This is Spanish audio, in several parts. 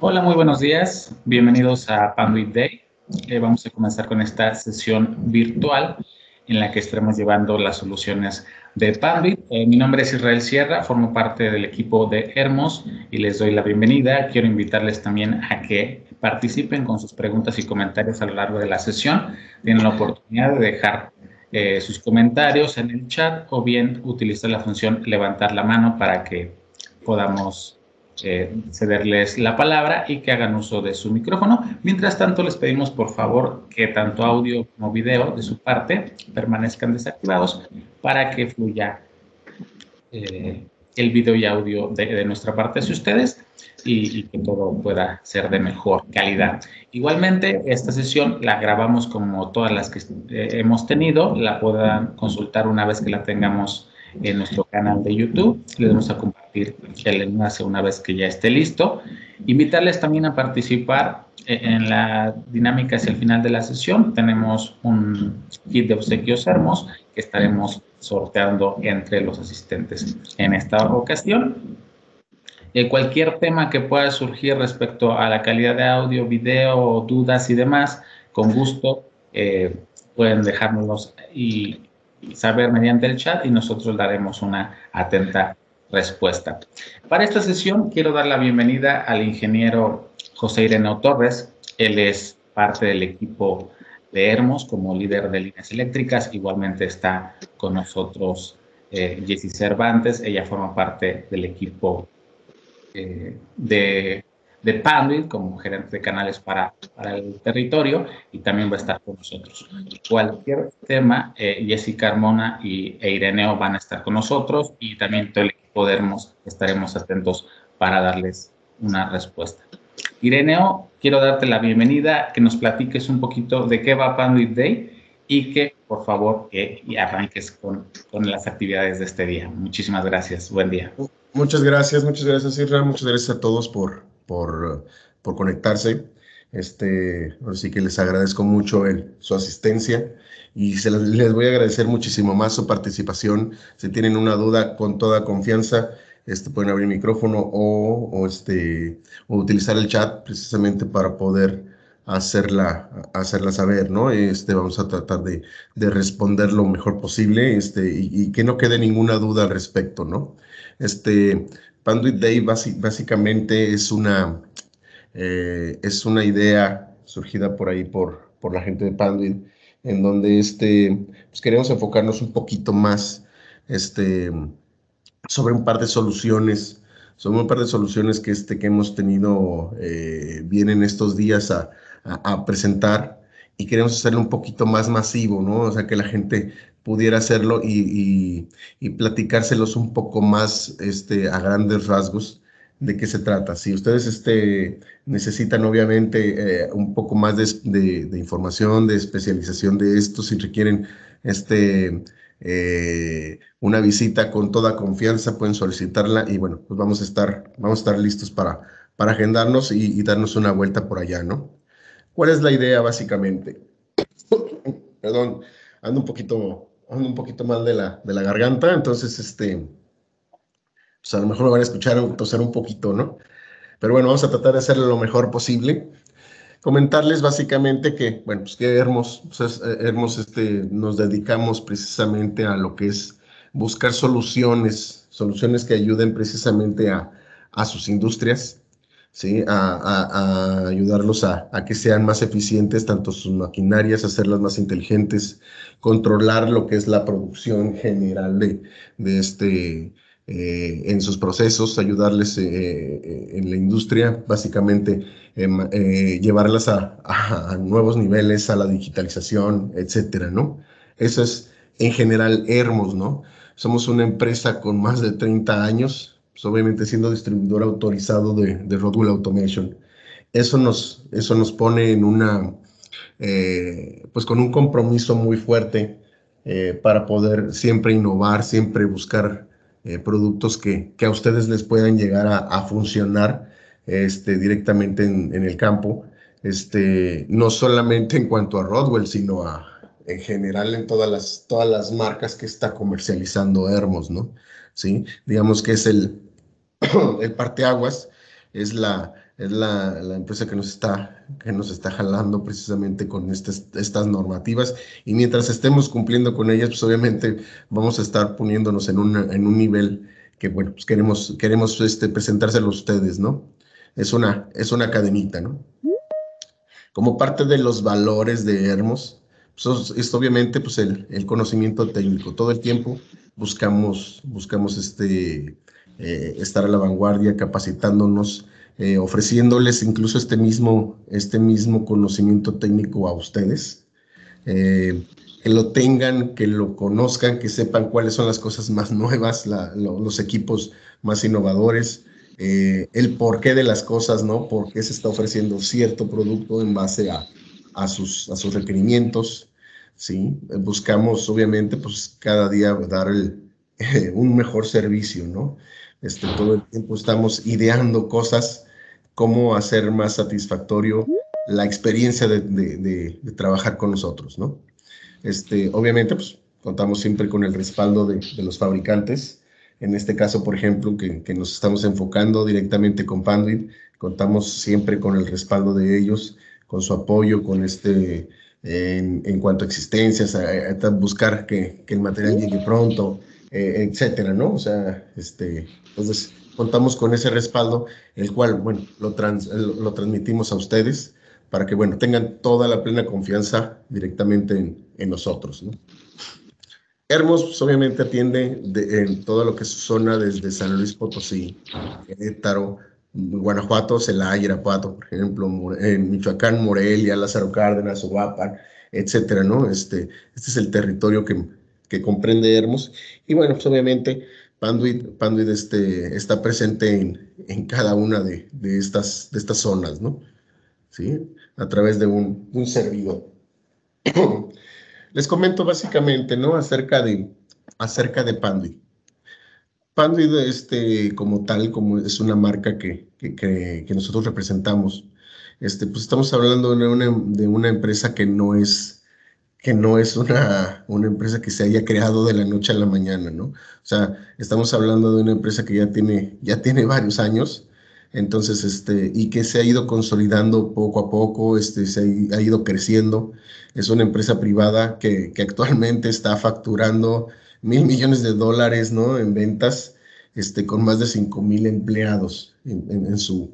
Hola, muy buenos días. Bienvenidos a Panduit Day. Eh, vamos a comenzar con esta sesión virtual en la que estaremos llevando las soluciones de Panduit. Eh, mi nombre es Israel Sierra, formo parte del equipo de Hermos y les doy la bienvenida. Quiero invitarles también a que participen con sus preguntas y comentarios a lo largo de la sesión. Tienen la oportunidad de dejar eh, sus comentarios en el chat o bien utilizar la función levantar la mano para que podamos eh, cederles la palabra y que hagan uso de su micrófono. Mientras tanto, les pedimos por favor que tanto audio como video de su parte permanezcan desactivados para que fluya eh, el video y audio de, nuestra parte hacia ustedes y, que todo pueda ser de mejor calidad. Igualmente, esta sesión la grabamos como todas las que eh, hemos tenido, la puedan consultar una vez que la tengamos en nuestro canal de YouTube. Les vamos a compartir el enlace una vez que ya esté listo. Invitarles también a participar eh, en la dinámica hacia el final de la sesión. Tenemos un kit de obsequios hermosos que estaremos sorteando entre los asistentes en esta ocasión. Eh, cualquier tema que pueda surgir respecto a la calidad de audio, video, dudas y demás, con gusto eh, pueden dejárnoslos y saber mediante el chat y nosotros daremos una atenta respuesta. Para esta sesión quiero dar la bienvenida al ingeniero José Ireneo Torres. Él es parte del equipo de Hermos como líder de líneas eléctricas. Igualmente está con nosotros eh, Cervantes. Ella forma parte del equipo eh, de de Panduit como gerente de canales para, para, el territorio y también va a estar con nosotros. Cualquier tema, eh, Jessica Carmona y e Ireneo van a estar con nosotros y también todo el equipo de Hermos estaremos atentos para darles una respuesta. Ireneo, quiero darte la bienvenida, que nos platiques un poquito de qué va Panduit Day y que por favor que arranques con, con las actividades de este día. Muchísimas gracias. Buen día. Muchas gracias, muchas gracias, Israel. Muchas gracias a todos por, por, por conectarse. Este, así que les agradezco mucho el, su asistencia y se les, voy a agradecer muchísimo más su participación. Si tienen una duda, con toda confianza, este, pueden abrir el micrófono o, o, este, o utilizar el chat precisamente para poder hacerla, hacerla saber, ¿no? Este, vamos a tratar de, de responder lo mejor posible este, y, y, que no quede ninguna duda al respecto, ¿no? Este, Panduit Day básicamente es una, eh, es una idea surgida por ahí por, por la gente de Panduit, en donde este, pues queremos enfocarnos un poquito más este, sobre un par de soluciones, sobre un par de soluciones que, este, que hemos tenido eh, bien en estos días a, a presentar y queremos hacerlo un poquito más masivo, ¿no? O sea, que la gente pudiera hacerlo y, y, platicárselos un poco más este, a grandes rasgos de qué se trata. Si ustedes este, necesitan obviamente eh, un poco más de, de, información, de especialización de esto, si requieren este, eh, una visita con toda confianza, pueden solicitarla y bueno, pues vamos a estar, vamos a estar listos para, para agendarnos y, y darnos una vuelta por allá, ¿no? ¿Cuál es la idea básicamente? Perdón, ando un poquito ando un poquito mal de la, de la garganta, entonces, este, pues a lo mejor me van a escuchar toser un poquito, ¿no? Pero bueno, vamos a tratar de hacerlo lo mejor posible. Comentarles básicamente que, bueno, pues que Hermos, pues, Hermos este, nos dedicamos precisamente a lo que es buscar soluciones, soluciones que ayuden precisamente a, a sus industrias, ¿sí? a, ayudarlos a, que sean más eficientes, tanto sus maquinarias, hacerlas más inteligentes, controlar lo que es la producción general de, este, eh, en sus procesos, ayudarles eh, eh, en la industria, básicamente em, llevarlas a, a, nuevos niveles, a la digitalización, etcétera, ¿no? Eso es en general Hermos, ¿no? Somos una empresa con más de 30 años, pues, obviamente siendo distribuidor autorizado de, de Rodwell Automation. Eso nos, eso nos pone en una, eh, pues con un compromiso muy fuerte eh, para poder siempre innovar, siempre buscar eh, productos que, que, a ustedes les puedan llegar a, a funcionar este, directamente en, en, el campo, este, no solamente en cuanto a Rodwell, sino a, en general en todas las, todas las marcas que está comercializando Hermos, ¿no? ¿Sí? Digamos que es el, el parteaguas es la, es la, empresa que nos, está, que nos está jalando precisamente con estas, estas normativas y mientras estemos cumpliendo con ellas, pues obviamente vamos a estar poniéndonos en, una, en un nivel que, bueno, pues queremos, queremos este, presentárselo a ustedes, ¿no? Es una, es una cadenita, ¿no? Como parte de los valores de Hermos, pues, es obviamente pues el, conocimiento técnico. Todo el tiempo buscamos, buscamos este, eh, estar a la vanguardia, capacitándonos, eh, ofreciéndoles incluso este mismo, este mismo conocimiento técnico a ustedes. Eh, que lo tengan, que lo conozcan, que sepan cuáles son las cosas más nuevas, los equipos más innovadores, el porqué de las cosas, ¿no? Por qué se está ofreciendo cierto producto en base a, a, sus, a sus requerimientos, ¿sí? Buscamos, obviamente, pues cada día dar el, un mejor servicio, ¿no? Este, todo el tiempo estamos ideando cosas, cómo hacer más satisfactorio la experiencia de, de trabajar con nosotros, ¿no? Este, obviamente, pues contamos siempre con el respaldo de, los fabricantes, en este caso, por ejemplo, que, que, nos estamos enfocando directamente con Panduit, contamos siempre con el respaldo de ellos, con su apoyo, con este, en, cuanto a existencias, a, buscar que, que, el material llegue pronto, eh, etcétera, ¿no? O sea, este, entonces contamos con ese respaldo, el cual, bueno, lo, trans, lo, transmitimos a ustedes para que, bueno, tengan toda la plena confianza directamente en, en nosotros, ¿no? Hermos, pues, obviamente, atiende de, en todo lo que es su zona, desde San Luis Potosí, Querétaro, Guanajuato, Celaya, Irapuato, por ejemplo, Michoacán, Morelia, Lázaro Cárdenas, Uruapan, etcétera, ¿no? Este, este es el territorio que, que comprende Hermos. Y bueno, pues obviamente Panduit, Panduit este, está presente en, en cada una de, de, estas, de estas zonas, ¿no? ¿Sí? A través de un, un servidor. Les comento básicamente, ¿no? Acerca de, acerca de Panduit. Panduit, este, como tal, como es una marca que, que, que, que nosotros representamos, este, pues estamos hablando de una, de una empresa que no es, que no es una, una empresa que se haya creado de la noche a la mañana, ¿no? O sea, estamos hablando de una empresa que ya tiene, ya tiene varios años, entonces, este, y que se ha ido consolidando poco a poco, este, se ha, ha ido creciendo. Es una empresa privada que, que, actualmente está facturando mil millones de dólares, ¿no? En ventas, este, con más de cinco mil empleados en, en, en, su,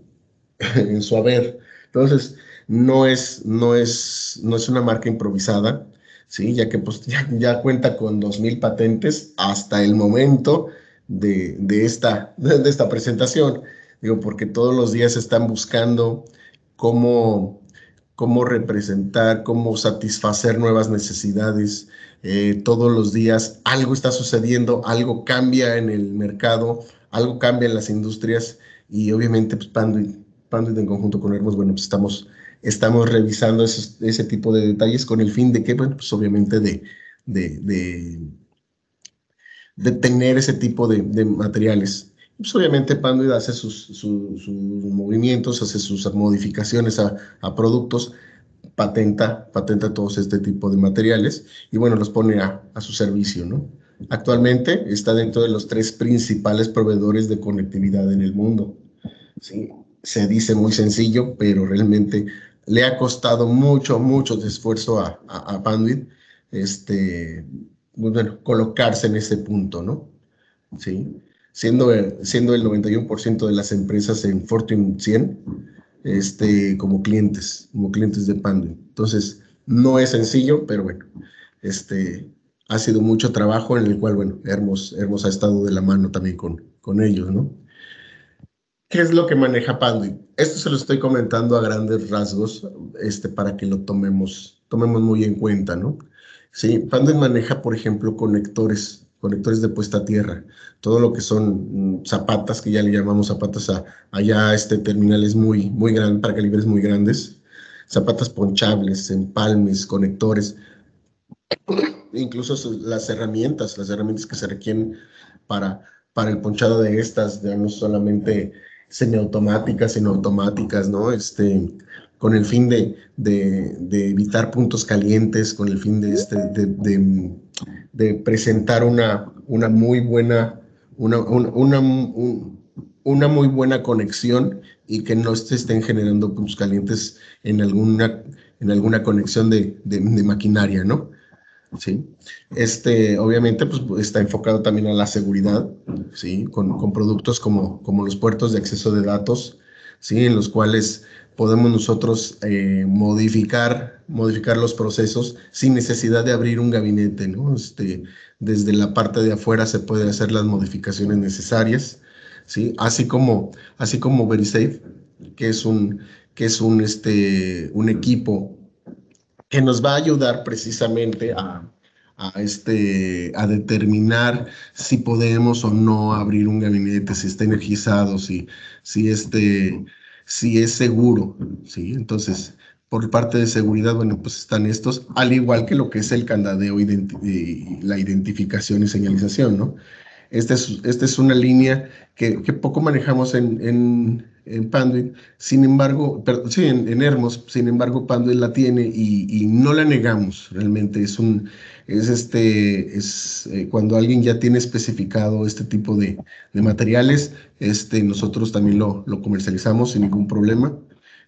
en su haber. Entonces, no es, no es, no es una marca improvisada, ¿sí? Ya que pues, ya, ya cuenta con dos mil patentes hasta el momento de, de, esta, de, de esta presentación digo, porque todos los días están buscando cómo, cómo representar, cómo satisfacer nuevas necesidades. Eh, todos los días algo está sucediendo, algo cambia en el mercado, algo cambia en las industrias y obviamente pues Panduit, Panduit en conjunto con Hermos, bueno, pues estamos, estamos revisando esos, ese tipo de detalles con el fin de que, bueno, pues obviamente de, de, de, de tener ese tipo de, de materiales. Pues obviamente Panduit hace sus, sus, sus, movimientos, hace sus modificaciones a, a, productos, patenta, patenta todos este tipo de materiales y bueno, los pone a, a, su servicio, ¿no? Actualmente está dentro de los tres principales proveedores de conectividad en el mundo. ¿sí? Se dice muy sencillo, pero realmente le ha costado mucho, mucho de esfuerzo a, a, a Panduit este, bueno, colocarse en ese punto, ¿no? Sí siendo, siendo el 91% de las empresas en Fortune 100 este, como clientes, como clientes de Panduit. Entonces, no es sencillo, pero bueno, este, ha sido mucho trabajo en el cual, bueno, Hermos, Hermos ha estado de la mano también con, con ellos, ¿no? ¿Qué es lo que maneja Panduit? Esto se lo estoy comentando a grandes rasgos este, para que lo tomemos, tomemos muy en cuenta, ¿no? Sí, Panduit maneja, por ejemplo, conectores conectores de puesta a tierra, todo lo que son mm, zapatas, que ya le llamamos zapatas a allá este terminales muy, muy grandes, para calibres muy grandes, zapatas ponchables, empalmes, conectores, incluso las herramientas, las herramientas que se requieren para, para el ponchado de estas, ya no solamente semiautomáticas, sino automáticas, ¿no? Este, con el fin de, de, evitar puntos calientes, con el fin de, este, de presentar una, una muy buena, una, una, una, muy buena conexión y que no se estén generando puntos calientes en alguna, en alguna conexión de, de, maquinaria, ¿no? Sí. Este, obviamente, pues está enfocado también a la seguridad, ¿sí? Con, con productos como, como los puertos de acceso de datos, ¿sí? En los cuales podemos nosotros eh, modificar, modificar los procesos sin necesidad de abrir un gabinete, ¿no? Este, desde la parte de afuera se pueden hacer las modificaciones necesarias, ¿sí? Así como, así como VeriSafe, que es un, que es un, este, un equipo que nos va a ayudar precisamente a, a, este, a determinar si podemos o no abrir un gabinete, si está energizado, si, si, este, si es seguro, ¿sí? Entonces, por parte de seguridad, bueno, pues están estos, al igual que lo que es el candadeo la identificación y señalización, ¿no? Esta es, es una línea que, poco manejamos en, en, en, Panduit, sin embargo, sí, en, en, Hermos, sin embargo, Panduit la tiene y, y, no la negamos, realmente es un, es este, es eh, cuando alguien ya tiene especificado este tipo de, de materiales, este, nosotros también lo, lo, comercializamos sin ningún problema,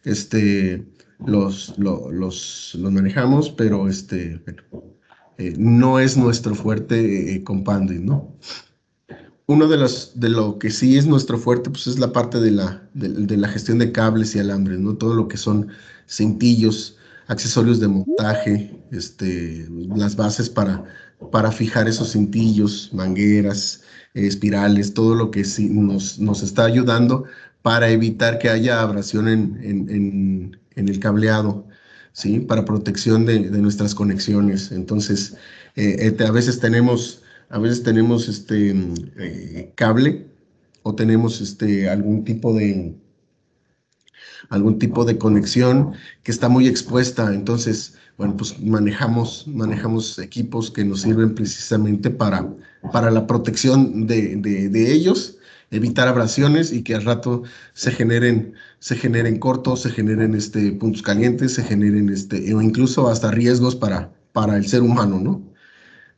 este, los, lo, los, los manejamos, pero este, bueno, eh, no es nuestro fuerte eh, con Panduit, ¿no? uno de los de lo que sí es nuestro fuerte pues es la parte de la, de, la gestión de cables y alambres, ¿no? Todo lo que son cintillos, accesorios de montaje, este, las bases para, para fijar esos cintillos, mangueras, espirales, todo lo que sí nos, nos está ayudando para evitar que haya abrasión en, en, en, el cableado, ¿sí? Para protección de, de nuestras conexiones. Entonces, eh, este, a veces tenemos a veces tenemos este eh, cable o tenemos este algún tipo de algún tipo de conexión que está muy expuesta. Entonces, bueno, pues manejamos, manejamos equipos que nos sirven precisamente para, para la protección de, de, ellos, evitar abrasiones y que al rato se generen, se generen cortos, se generen este, puntos calientes, se generen este, o incluso hasta riesgos para, para el ser humano, ¿no?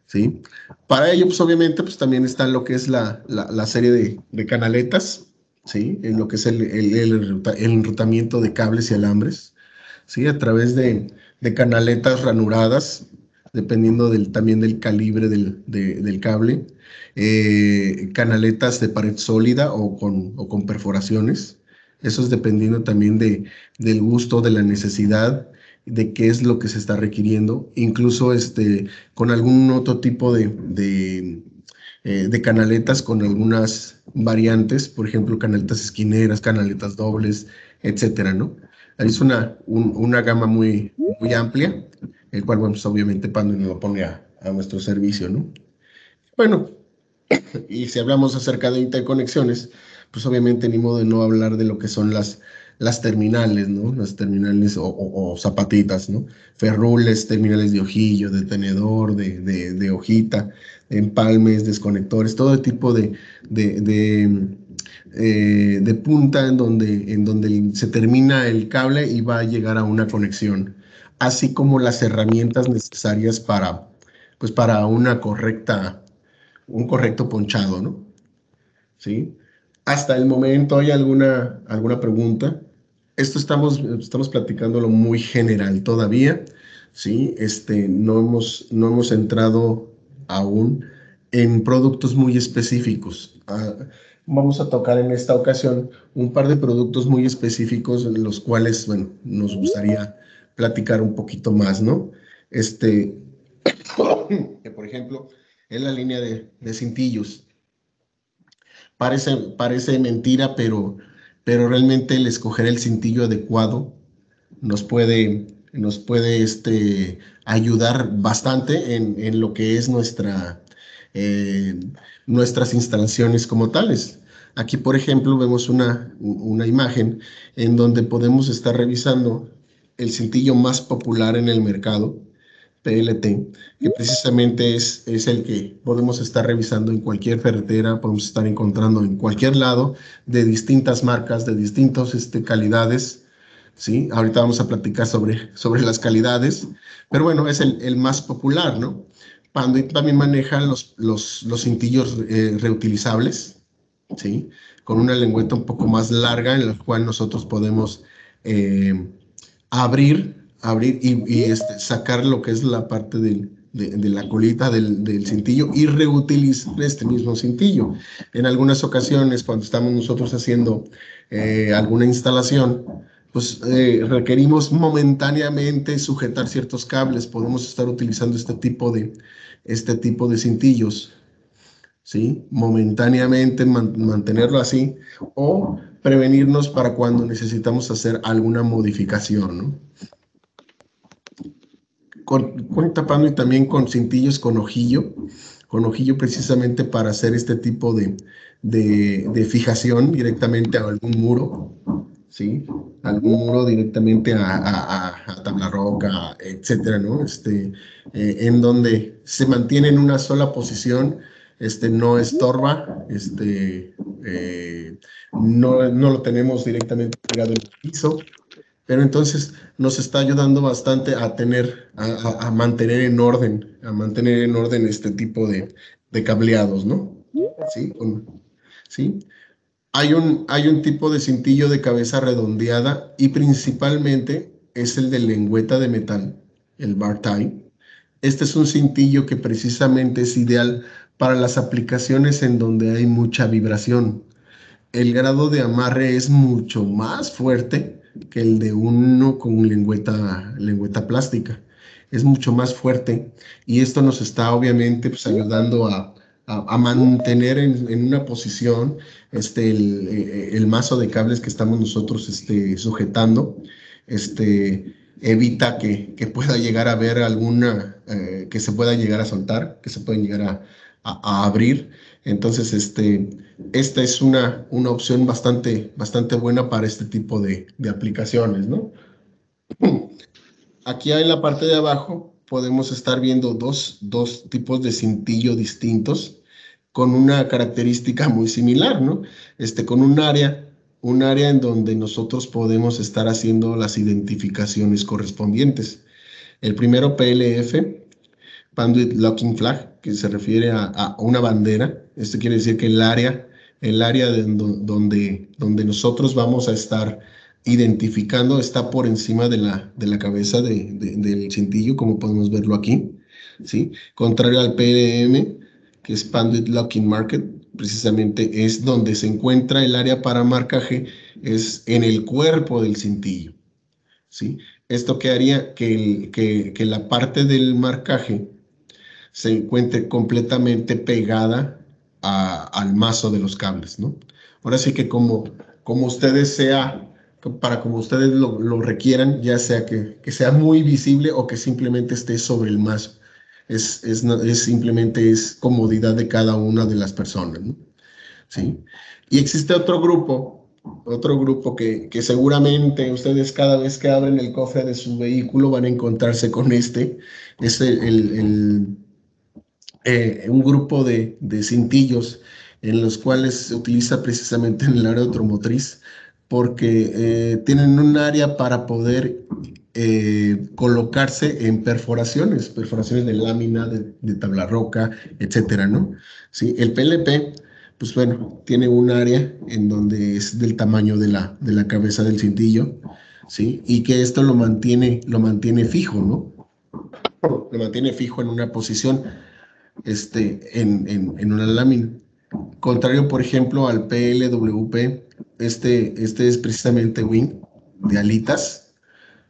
¿sí? Para ello, pues obviamente, pues también está lo que es la, la, serie de, de, canaletas, ¿sí? En lo que es el, el, el, enrutamiento de cables y alambres, ¿sí? A través de, de canaletas ranuradas, dependiendo del, también del calibre del, del cable, eh, canaletas de pared sólida o con, o con perforaciones, eso es dependiendo también de, del gusto, de la necesidad de qué es lo que se está requiriendo, incluso este, con algún otro tipo de, de, eh, canaletas con algunas variantes, por ejemplo, canaletas esquineras, canaletas dobles, etcétera, ¿no? Es una, una gama muy, muy amplia, el cual, bueno, pues obviamente Pando lo pone a, a nuestro servicio, ¿no? Bueno, y si hablamos acerca de interconexiones, pues obviamente ni modo de no hablar de lo que son las las terminales, ¿no? Las terminales o, zapatitas, ¿no? Ferrules, terminales de ojillo, de tenedor, de, de, hojita, empalmes, desconectores, todo tipo de, de, eh, de, punta en donde, en donde se termina el cable y va a llegar a una conexión, así como las herramientas necesarias para, pues para una correcta, un correcto ponchado, ¿no? ¿Sí? Hasta el momento, ¿hay alguna, alguna pregunta? Esto estamos, estamos platicándolo muy general todavía, ¿sí? Este, no, hemos, no hemos entrado aún en productos muy específicos. Ah, vamos a tocar en esta ocasión un par de productos muy específicos en los cuales, bueno, nos gustaría platicar un poquito más, ¿no? Este, por ejemplo, es la línea de, de cintillos. Parece, parece mentira, pero, pero realmente el escoger el cintillo adecuado nos puede, nos puede este, ayudar bastante en, en, lo que es nuestra, eh, nuestras instalaciones como tales. Aquí, por ejemplo, vemos una, una imagen en donde podemos estar revisando el cintillo más popular en el mercado, PLT, que precisamente es, es el que podemos estar revisando en cualquier ferretera, podemos estar encontrando en cualquier lado de distintas marcas, de distintas este, calidades. ¿sí? Ahorita vamos a platicar sobre, sobre las calidades, pero bueno, es el, el más popular, ¿no? Panduit también maneja los, los, los cintillos eh, reutilizables, ¿sí? con una lengüeta un poco más larga en la cual nosotros podemos eh, abrir, abrir y, este, sacar lo que es la parte de, la colita del, cintillo y reutilizar este mismo cintillo. En algunas ocasiones, cuando estamos nosotros haciendo eh, alguna instalación, pues eh, requerimos momentáneamente sujetar ciertos cables, podemos estar utilizando este tipo de, este tipo de cintillos, ¿sí? Momentáneamente mantenerlo así o prevenirnos para cuando necesitamos hacer alguna modificación, ¿no? Con, tapando y también con cintillos con ojillo, con ojillo precisamente para hacer este tipo de, de fijación directamente a algún muro, ¿sí? Algún muro directamente a, tabla roca, etcétera, ¿no? Este, eh, en donde se mantiene en una sola posición, este, no estorba, este, eh, no, no lo tenemos directamente pegado en el piso, pero entonces nos está ayudando bastante a tener, a, mantener en orden, a mantener en orden este tipo de, de cableados, ¿no? Sí, ¿sí? Hay un, hay un tipo de cintillo de cabeza redondeada y principalmente es el de lengüeta de metal, el bar tie. Este es un cintillo que precisamente es ideal para las aplicaciones en donde hay mucha vibración. El grado de amarre es mucho más fuerte que el de uno con lengüeta, lengüeta plástica. Es mucho más fuerte y esto nos está obviamente pues, ayudando a, a, mantener en, una posición este, eh, el, mazo de cables que estamos nosotros este, sujetando, este, evita que, que, pueda llegar a haber alguna, eh, que se pueda llegar a soltar, que se pueden llegar a, a, abrir. Entonces, este, esta es una, una opción bastante, bastante buena para este tipo de, de aplicaciones, ¿no? Aquí en la parte de abajo podemos estar viendo dos, dos tipos de cintillo distintos con una característica muy similar, ¿no? Este, con un área, un área en donde nosotros podemos estar haciendo las identificaciones correspondientes. El primero PLF, Panduit Locking Flag, que se refiere a, una bandera. Esto quiere decir que el área, el área donde, donde nosotros vamos a estar identificando está por encima de la, de la cabeza del cintillo, como podemos verlo aquí. ¿sí? Contrario al PDM, que es Pandit Locking Market, precisamente es donde se encuentra el área para marcaje, es en el cuerpo del cintillo. ¿sí? Esto que haría que, que, la parte del marcaje se encuentre completamente pegada al mazo de los cables. ¿no? Ahora sí que como, como ustedes sea para como ustedes lo, requieran, ya sea que, sea muy visible o que simplemente esté sobre el mazo. Es, es, simplemente es comodidad de cada una de las personas. ¿Sí? Y existe otro grupo, otro grupo que, seguramente ustedes cada vez que abren el cofre de su vehículo van a encontrarse con este. Es el, eh, un grupo de, de cintillos en los cuales se utiliza precisamente en el área automotriz porque eh, tienen un área para poder eh, colocarse en perforaciones, perforaciones de lámina, de, tabla roca, etcétera, ¿no? ¿Sí? El PLP, pues bueno, tiene un área en donde es del tamaño de la, de la cabeza del cintillo, ¿sí? Y que esto lo mantiene, lo mantiene fijo, ¿no? Lo mantiene fijo en una posición, este, en, en, en una lámina. Contrario, por ejemplo, al PLWP, este, este es precisamente wing de alitas,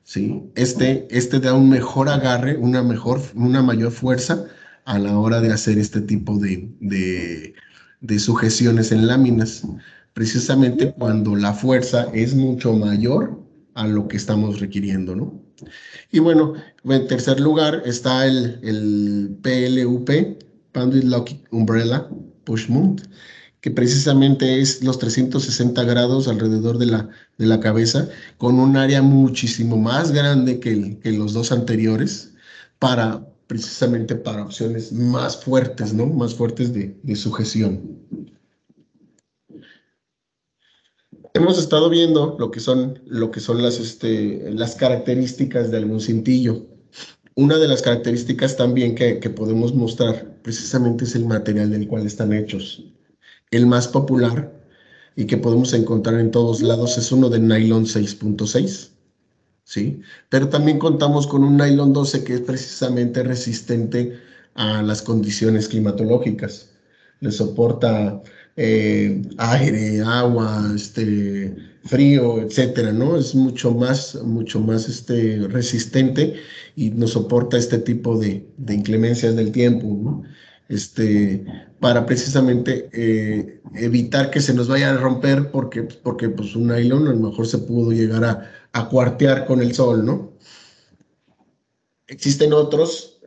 ¿sí? Este, este da un mejor agarre, una, mejor, una mayor fuerza a la hora de hacer este tipo de, de, sujeciones en láminas, precisamente cuando la fuerza es mucho mayor a lo que estamos requiriendo, ¿no? Y bueno, en tercer lugar está el, el PLUP, Panduit Lock Umbrella Push Mount, que precisamente es los 360 grados alrededor de la, de la cabeza, con un área muchísimo más grande que, los dos anteriores, para precisamente para opciones más fuertes, ¿no? Más fuertes de sujeción. Hemos estado viendo lo que son, lo que son las, este, las características de algún cintillo. Una de las características también que, podemos mostrar precisamente es el material del cual están hechos. El más popular y que podemos encontrar en todos lados es uno de nylon 6.6. ¿sí? Pero también contamos con un nylon 12 que es precisamente resistente a las condiciones climatológicas. Le soporta eh, aire, agua, este, frío, etcétera, ¿no? Es mucho más, mucho más este, resistente y nos soporta este tipo de, inclemencias del tiempo, ¿no? Este, para precisamente eh, evitar que se nos vaya a romper porque, porque pues, un nylon a lo mejor se pudo llegar a, a cuartear con el sol, ¿no? Existen otros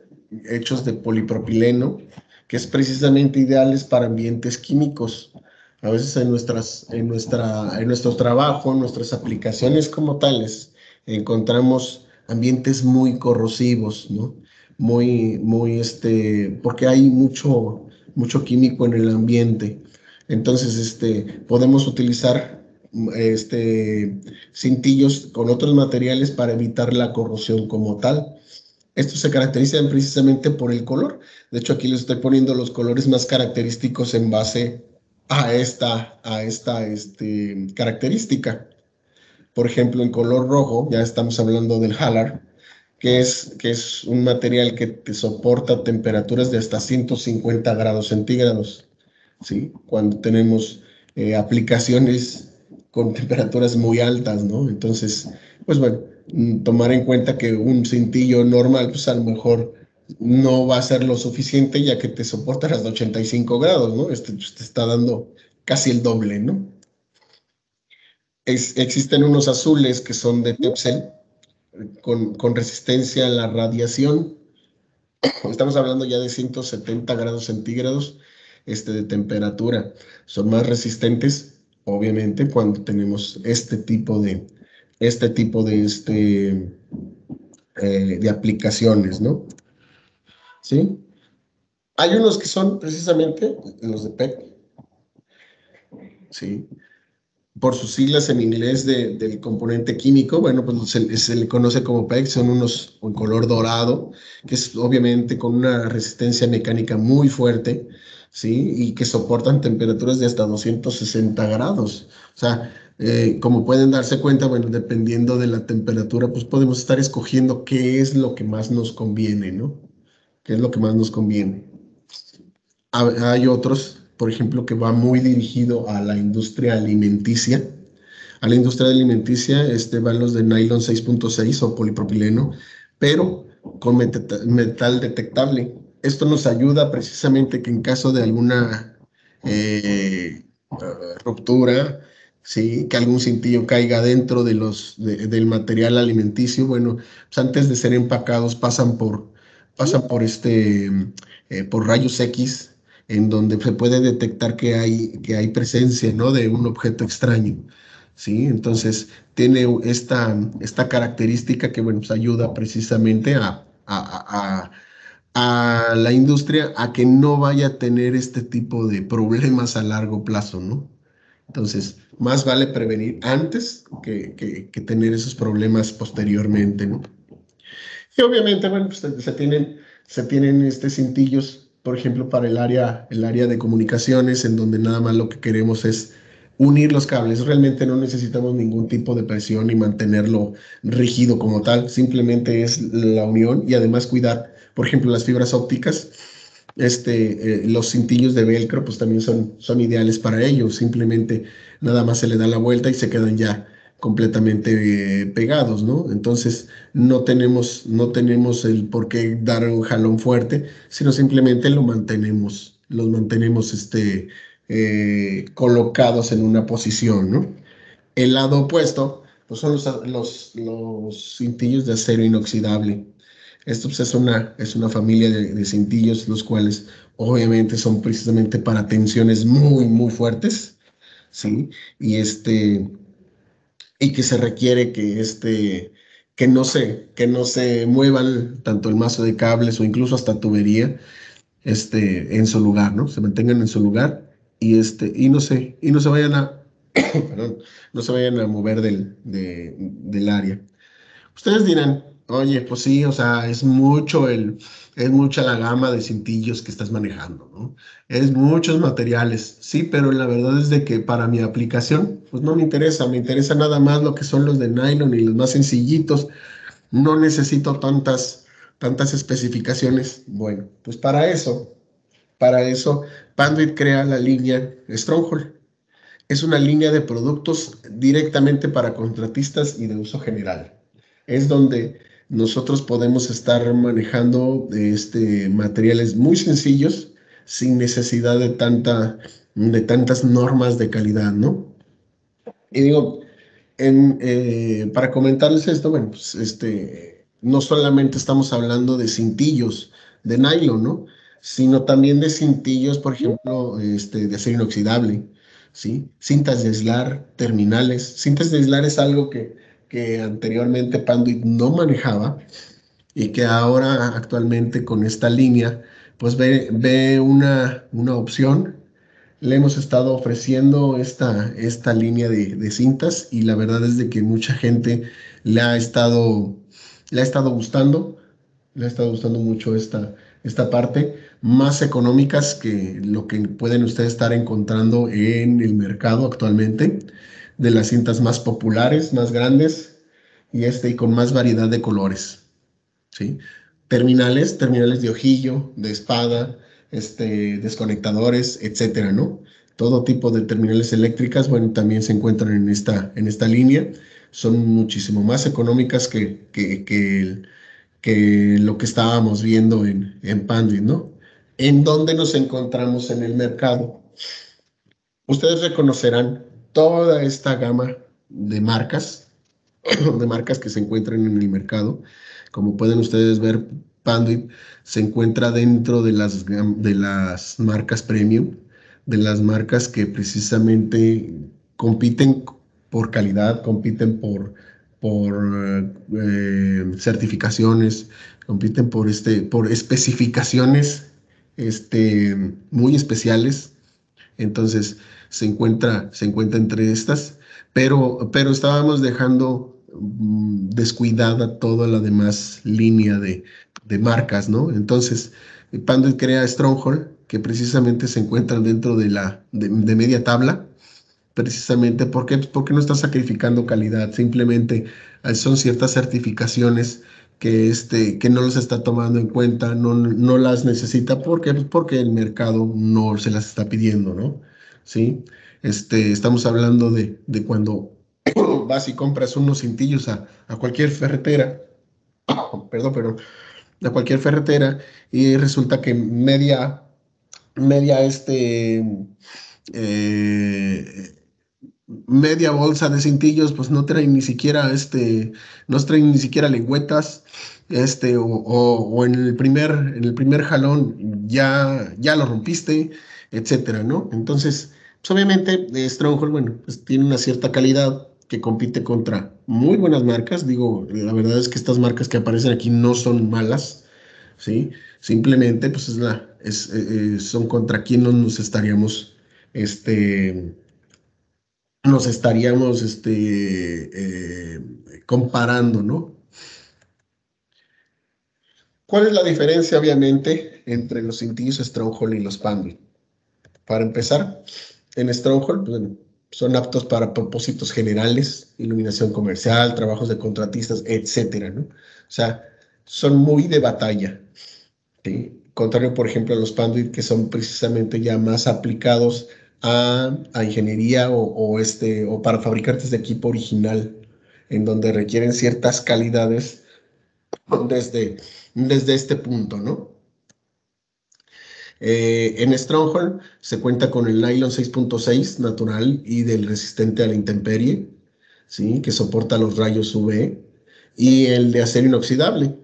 hechos de polipropileno que es precisamente ideales para ambientes químicos. A veces en, nuestras, en, nuestra, en nuestro trabajo, en nuestras aplicaciones como tales, encontramos ambientes muy corrosivos, ¿no? Muy, muy, este, porque hay mucho, mucho químico en el ambiente. Entonces, este, podemos utilizar este, cintillos con otros materiales para evitar la corrosión como tal. Estos se caracterizan precisamente por el color. De hecho, aquí les estoy poniendo los colores más característicos en base a esta, a esta este, característica. Por ejemplo, en color rojo, ya estamos hablando del halar, que es, que es un material que soporta temperaturas de hasta 150 grados centígrados. ¿sí? Cuando tenemos eh, aplicaciones con temperaturas muy altas, ¿no? Entonces, pues bueno, tomar en cuenta que un cintillo normal, pues a lo mejor no va a ser lo suficiente ya que te soporta hasta 85 grados, ¿no? Este pues, te está dando casi el doble, ¿no? existen unos azules que son de Tepsel con, con resistencia a la radiación. Estamos hablando ya de 170 grados centígrados este, de temperatura. Son más resistentes, obviamente, cuando tenemos este tipo de, este tipo de, este, eh, de aplicaciones, ¿no? ¿Sí? Hay unos que son precisamente los de PEC, ¿sí? Por sus siglas en inglés del componente químico, bueno, pues se, le conoce como PEC, son unos en color dorado, que es obviamente con una resistencia mecánica muy fuerte, ¿sí? Y que soportan temperaturas de hasta 260 grados. O sea, eh, como pueden darse cuenta, bueno, dependiendo de la temperatura, pues podemos estar escogiendo qué es lo que más nos conviene, ¿no? ¿Qué es lo que más nos conviene? Hay otros, por ejemplo, que va muy dirigido a la industria alimenticia. A la industria alimenticia este, van los de nylon 6.6 o polipropileno, pero con metal detectable. Esto nos ayuda precisamente que en caso de alguna eh, ruptura, ¿sí? que algún cintillo caiga dentro de los, del material alimenticio. Bueno, pues antes de ser empacados pasan por, pasan por, este, eh, por rayos X, en donde se puede detectar que hay, que hay presencia ¿no? de un objeto extraño. ¿sí? Entonces, tiene esta, esta característica que bueno, pues ayuda precisamente a, a, a, a, la industria a que no vaya a tener este tipo de problemas a largo plazo, ¿no? Entonces, más vale prevenir antes que, tener esos problemas posteriormente, ¿no? Y obviamente, bueno, pues se tienen, se tienen este cintillos, por ejemplo, para el área, el área de comunicaciones, en donde nada más lo que queremos es unir los cables. Realmente no necesitamos ningún tipo de presión y mantenerlo rígido como tal. Simplemente es la unión y además cuidar, por ejemplo, las fibras ópticas este, eh, los cintillos de velcro pues también son, son ideales para ello. Simplemente nada más se le da la vuelta y se quedan ya completamente eh, pegados, ¿no? Entonces no tenemos, no tenemos el por qué dar un jalón fuerte, sino simplemente lo mantenemos, los mantenemos este, eh, colocados en una posición. El lado opuesto pues son los, los cintillos de acero inoxidable. Esto pues, es, una, es una familia de, cintillos, los cuales obviamente son precisamente para tensiones muy, muy fuertes, ¿sí? Y, este, y que se requiere que, este, que, no se, que no se muevan tanto el mazo de cables o incluso hasta tubería este, en su lugar, ¿no? Se mantengan en su lugar y, este, y, no, se, y no se vayan a, no se vayan a mover del, del área. Ustedes dirán, Oye, pues sí, o sea, es mucho el, es mucha la gama de cintillos que estás manejando, ¿no? Es muchos materiales, sí, pero la verdad es de que para mi aplicación, pues no me interesa, me interesa nada más lo que son los de nylon y los más sencillitos. No necesito tantas, tantas especificaciones. Bueno, pues para eso, para eso, Panduit crea la línea Stronghold. Es una línea de productos directamente para contratistas y de uso general. Es donde nosotros podemos estar manejando este, materiales muy sencillos sin necesidad de, tanta, de tantas normas de calidad, ¿no? Y digo, eh, para comentarles esto, bueno, pues este, no solamente estamos hablando de cintillos de nylon, ¿no? Sino también de cintillos, por ejemplo, este, de acero inoxidable, ¿sí? Cintas de aislar, terminales. Cintas de aislar es algo que que anteriormente Panduit no manejaba y que ahora actualmente con esta línea pues ve, ve una, una opción. Le hemos estado ofreciendo esta, esta línea de, cintas y la verdad es de que mucha gente le ha estado, le ha estado gustando, le ha estado gustando mucho esta, esta parte, más económicas que lo que pueden ustedes estar encontrando en el mercado actualmente de las cintas más populares, más grandes y este y con más variedad de colores. ¿sí? Terminales, terminales de ojillo, de espada, este, desconectadores, etcétera, ¿no? Todo tipo de terminales eléctricas, bueno, también se encuentran en esta, en esta línea. Son muchísimo más económicas que, que, que, lo que estábamos viendo en, en Panduit, ¿no? ¿En dónde nos encontramos en el mercado? Ustedes reconocerán toda esta gama de marcas, de marcas que se encuentran en el mercado. Como pueden ustedes ver, Panduit se encuentra dentro de las, de las marcas premium, de las marcas que precisamente compiten por calidad, compiten por, por eh, certificaciones, compiten por, este, por especificaciones este, muy especiales. Entonces, se encuentra, se encuentra entre estas, pero, pero estábamos dejando mm, descuidada toda la demás línea de, de marcas, ¿no? Entonces, Panduit crea Stronghold, que precisamente se encuentran dentro de la de, media tabla, precisamente porque, porque no está sacrificando calidad, simplemente eh, son ciertas certificaciones que, este, que no los está tomando en cuenta, no, no las necesita porque, porque el mercado no se las está pidiendo, ¿no? ¿Sí? Este, estamos hablando de, cuando vas y compras unos cintillos a, cualquier ferretera, perdón, pero a cualquier ferretera y resulta que media, media este, eh, media bolsa de cintillos, pues no traen ni siquiera, este, no traen ni siquiera lengüetas, este, o, en el primer, en el primer jalón ya, ya lo rompiste, etcétera, ¿no? Entonces, pues, obviamente, eh, Stronghold, bueno, pues tiene una cierta calidad que compite contra muy buenas marcas. Digo, la verdad es que estas marcas que aparecen aquí no son malas, ¿sí? Simplemente, pues es la, es, eh, eh, son contra quienes nos estaríamos, este, nos estaríamos, este, comparando, ¿no? ¿Cuál es la diferencia, obviamente, entre los cintillos Stronghold y los Panduit? Para empezar, en Stronghold, pues, son aptos para propósitos generales, iluminación comercial, trabajos de contratistas, etcétera, ¿no? O sea, son muy de batalla. Contrario, por ejemplo, a los Panduit, que son precisamente ya más aplicados a, ingeniería o, este, o para fabricantes de equipo original, en donde requieren ciertas calidades desde, desde este punto, ¿no? Eh, en Stronghold se cuenta con el nylon 6.6 natural y del resistente a la intemperie, ¿sí? que soporta los rayos UV, y el de acero inoxidable.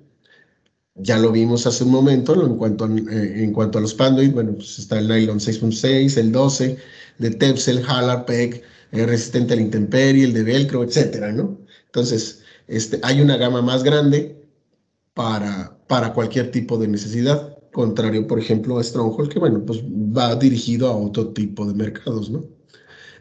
Ya lo vimos hace un momento en cuanto a, eh, en cuanto a los Panduit, bueno, pues está el nylon 6.6, el 12, de Tepsel, Halar, PEC, el resistente a la intemperie, el de velcro, etcétera, ¿no? Entonces, este, hay una gama más grande para, para cualquier tipo de necesidad contrario, por ejemplo, a Stronghold, que bueno, pues va dirigido a otro tipo de mercados, ¿no?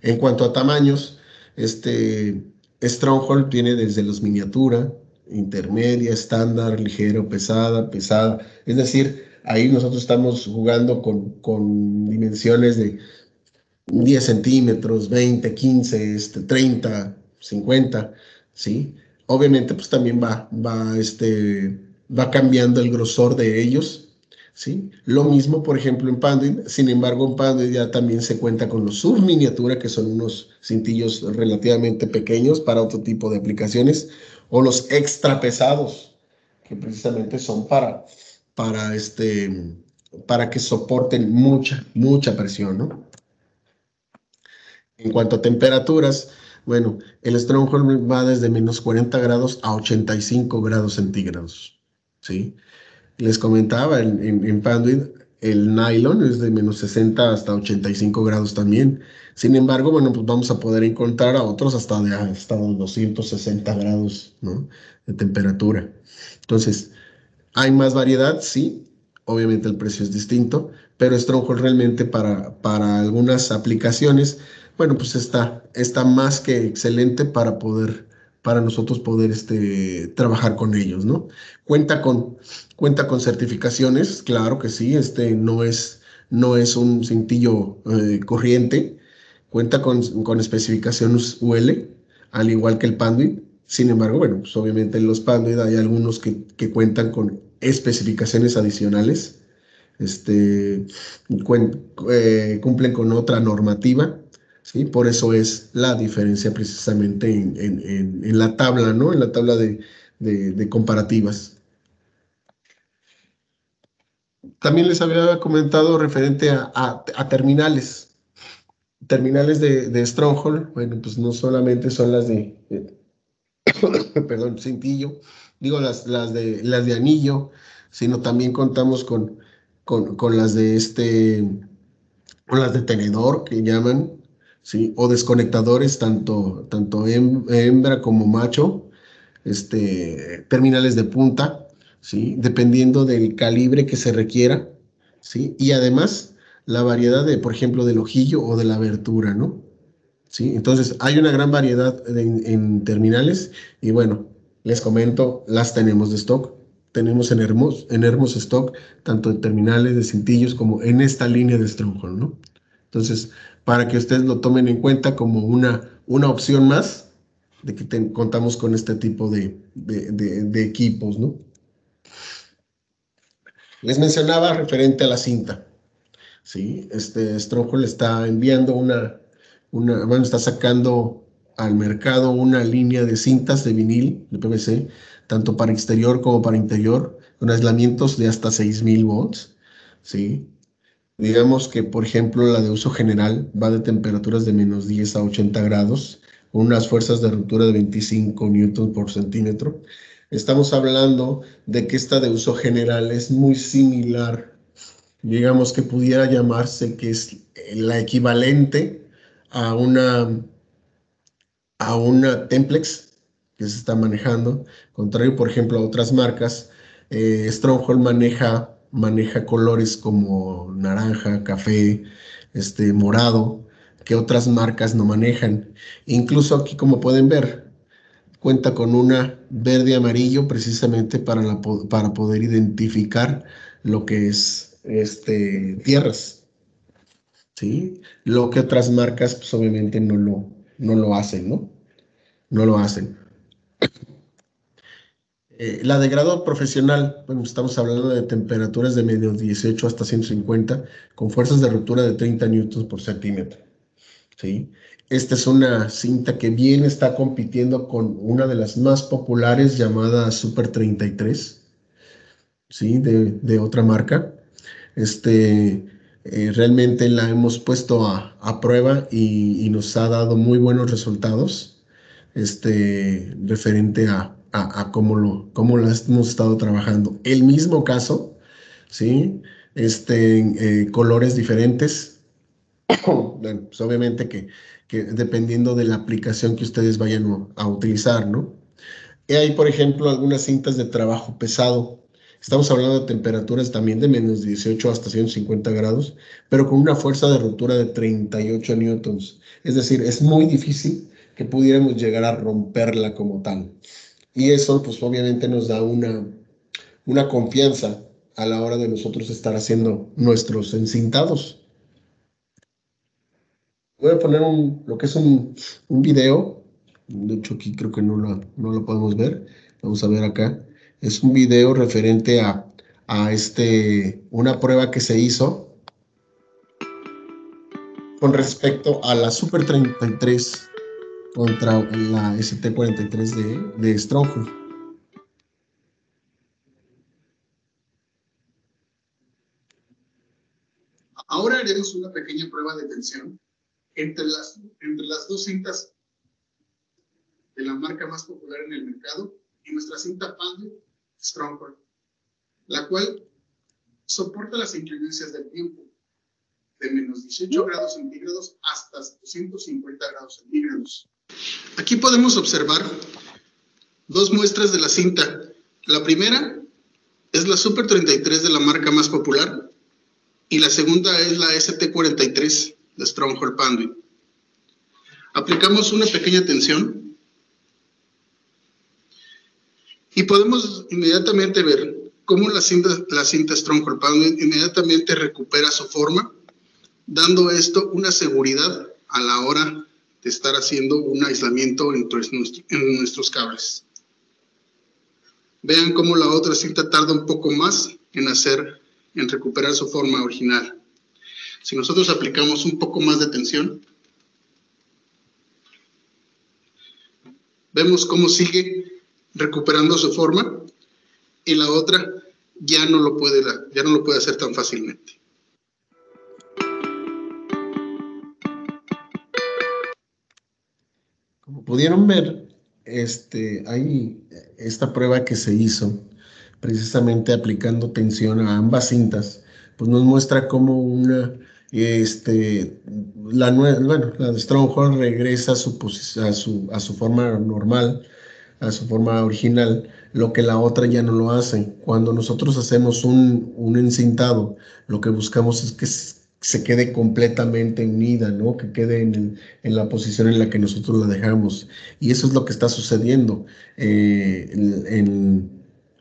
En cuanto a tamaños, este Stronghold tiene desde los miniatura intermedia, estándar, ligero, pesada, pesada. Es decir, ahí nosotros estamos jugando con, con dimensiones de 10 centímetros, 20, 15, este, 30, 50, ¿sí? Obviamente, pues también va, va, este, va cambiando el grosor de ellos, Lo mismo, por ejemplo, en Panduit, sin embargo, en Panduit ya también se cuenta con los subminiatura, que son unos cintillos relativamente pequeños para otro tipo de aplicaciones, o los extra pesados, que precisamente son para, para, este, para que soporten mucha, mucha presión, ¿no? En cuanto a temperaturas, bueno, el Stronghold va desde menos 40 grados a 85 grados centígrados, ¿sí? Les comentaba, en, en, Panduit, el nylon es de menos 60 hasta 85 grados también. Sin embargo, bueno, pues vamos a poder encontrar a otros hasta de hasta 260 grados ¿no? de temperatura. Entonces, ¿hay más variedad? Sí. Obviamente el precio es distinto, pero Stronghold realmente para, para algunas aplicaciones bueno, pues está, está más que excelente para poder, para nosotros poder este, trabajar con ellos, ¿no? Cuenta con, cuenta con certificaciones, claro que sí, este no es, no es un cintillo eh, corriente, cuenta con, con, especificaciones UL, al igual que el Panduit. Sin embargo, bueno, pues obviamente en los Panduit hay algunos que, que cuentan con especificaciones adicionales, este, eh, cumplen con otra normativa ¿sí? Por eso es la diferencia precisamente en, la tabla, ¿no? En la tabla de, comparativas. También les había comentado referente a, terminales. Terminales de, Stronghold, bueno, pues no solamente son las de, perdón, cintillo, digo las, las, de, las de anillo, sino también contamos con, con, las de este, con las de tenedor que llaman, ¿sí? O desconectadores, tanto, tanto hembra como macho, este, terminales de punta, ¿sí? Dependiendo del calibre que se requiera, ¿sí? Y además, la variedad de, por ejemplo, del ojillo o de la abertura, ¿no? ¿Sí? Entonces, hay una gran variedad en terminales y bueno, les comento, las tenemos de stock. Tenemos en Hermos, en Hermos stock, tanto de terminales de cintillos como en esta línea de Stronghold, ¿no? Entonces, para que ustedes lo tomen en cuenta como una, una opción más de que contamos con este tipo de, equipos, ¿no? Les mencionaba referente a la cinta, ¿sí? Este le está enviando una, una, bueno, está sacando al mercado una línea de cintas de vinil, de PVC, tanto para exterior como para interior, con aislamientos de hasta 6000 volts, ¿sí? Digamos que, por ejemplo, la de uso general va de temperaturas de menos 10 a 80 grados, con unas fuerzas de ruptura de 25 newton por centímetro. Estamos hablando de que esta de uso general es muy similar, digamos que pudiera llamarse que es la equivalente a una, a una Templex que se está manejando, contrario, por ejemplo, a otras marcas. Eh, Stronghold maneja maneja colores como naranja, café, este, morado, que otras marcas no manejan. Incluso aquí, como pueden ver, cuenta con una verde amarillo precisamente para, para poder identificar lo que es este, tierras. ¿sí? Lo que otras marcas pues, obviamente no lo, no lo hacen, ¿no? No lo hacen. Eh, la de grado profesional, bueno, estamos hablando de temperaturas de menos 18 hasta 150, con fuerzas de ruptura de 30 newtons por centímetro. ¿sí? Esta es una cinta que bien está compitiendo con una de las más populares llamada Super 33, ¿sí? de, otra marca. Este, eh, realmente la hemos puesto a, prueba y, y, nos ha dado muy buenos resultados este, referente a, a, cómo, lo, cómo lo hemos estado trabajando. El mismo caso, ¿sí? Este, eh, colores diferentes. bueno, pues obviamente que, que, dependiendo de la aplicación que ustedes vayan a utilizar, ¿no? Y hay, por ejemplo, algunas cintas de trabajo pesado. Estamos hablando de temperaturas también de menos 18 hasta 150 grados, pero con una fuerza de ruptura de 38 newtons. Es decir, es muy difícil que pudiéramos llegar a romperla como tal. Y eso, pues obviamente nos da una, una confianza a la hora de nosotros estar haciendo nuestros encintados. Voy a poner un, lo que es un, un video. De hecho, aquí creo que no lo, no lo podemos ver. Vamos a ver acá. Es un video referente a, a este, una prueba que se hizo con respecto a la Super 33 contra la ST43 de, de Stronghold. Ahora haremos una pequeña prueba de tensión entre las, entre las dos cintas de la marca más popular en el mercado y nuestra cinta Panda Stronghold, la cual soporta las inclemencias del tiempo de menos 18 grados centígrados hasta 250 grados centígrados. Aquí podemos observar dos muestras de la cinta. La primera es la Super 33 de la marca más popular y la segunda es la ST43 de Stronghold Panduit. Aplicamos una pequeña tensión y podemos inmediatamente ver cómo la cinta, Stronghold Panduit inmediatamente recupera su forma dando esto una seguridad a la hora de estar haciendo un aislamiento en, nuestros cables. Vean cómo la otra cinta tarda un poco más en hacer, en recuperar su forma original. Si nosotros aplicamos un poco más de tensión, vemos cómo sigue recuperando su forma y la otra ya no lo puede, ya no lo puede hacer tan fácilmente. Pudieron ver, este, hay esta prueba que se hizo precisamente aplicando tensión a ambas cintas, pues nos muestra cómo una, este, la, bueno, la de Stronghold regresa a su, a, su, a su forma normal, a su forma original, lo que la otra ya no lo hace. Cuando nosotros hacemos un, un encintado, lo que buscamos es que se quede completamente unida, ¿no? Que quede en, la posición en la que nosotros la dejamos. Y eso es lo que está sucediendo eh,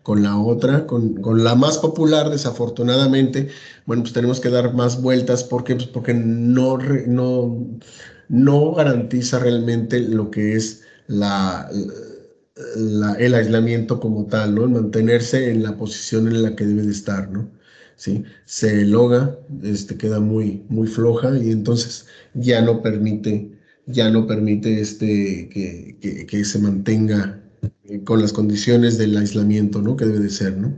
con la otra, con, la más popular, desafortunadamente. Bueno, pues tenemos que dar más vueltas. ¿Por qué? Pues porque no, no, no garantiza realmente lo que es el aislamiento como tal, ¿no? Mantenerse en la posición en la que debe de estar, ¿no? Se loga, este, queda muy, muy floja y entonces ya no permite, ya no permite este, que, que, se mantenga con las condiciones del aislamiento, ¿no? Que debe de ser, ¿no?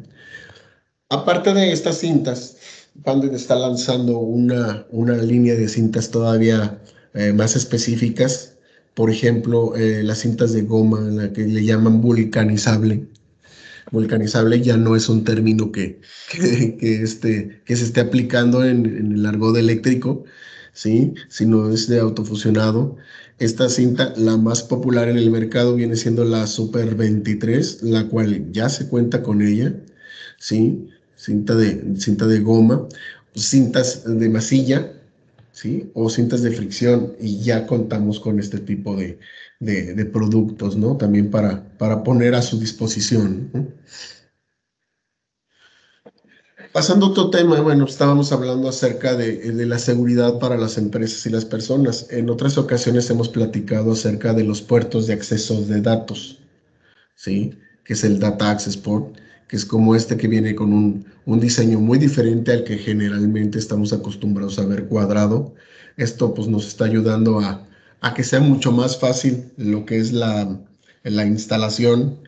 Aparte de estas cintas, Pandit está lanzando una, una línea de cintas todavía eh, más específicas, por ejemplo, eh, las cintas de goma, la que le llaman vulcanizable, vulcanizable ya no es un término que, que, este, que se esté aplicando en, el argot eléctrico, ¿sí? sino es de autofusionado. Esta cinta, la más popular en el mercado, viene siendo la Super 23, la cual ya se cuenta con ella, ¿sí? cinta, de, cinta de goma, cintas de masilla, ¿sí? o cintas de fricción, y ya contamos con este tipo de, de, productos, ¿no? También para, para poner a su disposición. Pasando a otro tema, bueno, estábamos hablando acerca de, de, la seguridad para las empresas y las personas. En otras ocasiones hemos platicado acerca de los puertos de acceso de datos, ¿sí? Que es el Data Access Port, que es como este que viene con un, un diseño muy diferente al que generalmente estamos acostumbrados a ver cuadrado. Esto pues nos está ayudando a, a que sea mucho más fácil lo que es la, la instalación,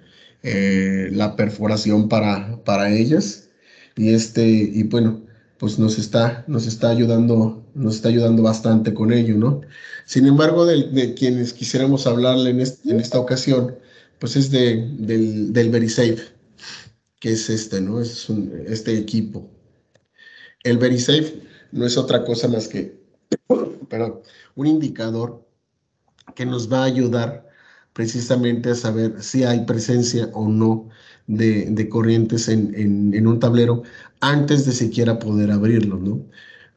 eh, la perforación para, para ellas. Y, este, y bueno, pues nos está, nos está ayudando, nos está ayudando bastante con ello, ¿no? Sin embargo, de, quienes quisiéramos hablarle en, en, esta ocasión, pues es de, del, del VeriSafe, que es este, ¿no? Es este equipo. El VeriSafe no es otra cosa más que, un indicador que nos va a ayudar precisamente a saber si hay presencia o no de, corrientes en, un tablero antes de siquiera poder abrirlo, ¿no?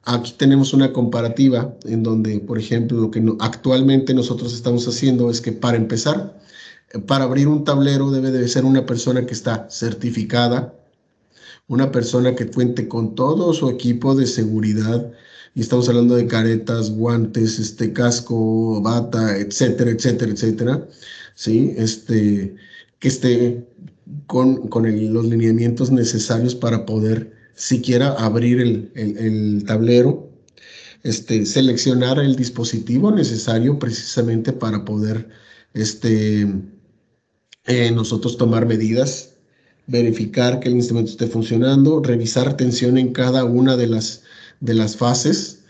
Aquí tenemos una comparativa en donde, por ejemplo, lo que actualmente nosotros estamos haciendo es que para empezar, Para abrir un tablero debe de ser una persona que está certificada, una persona que cuente con todo su equipo de seguridad, y estamos hablando de caretas, guantes, este casco, bata, etcétera, etcétera, etcétera, ¿sí? Este, que esté con, con los lineamientos necesarios para poder siquiera abrir el, el, tablero, este, seleccionar el dispositivo necesario precisamente para poder este, eh, nosotros tomar medidas, verificar que el instrumento esté funcionando, revisar tensión en cada una de las, de las fases,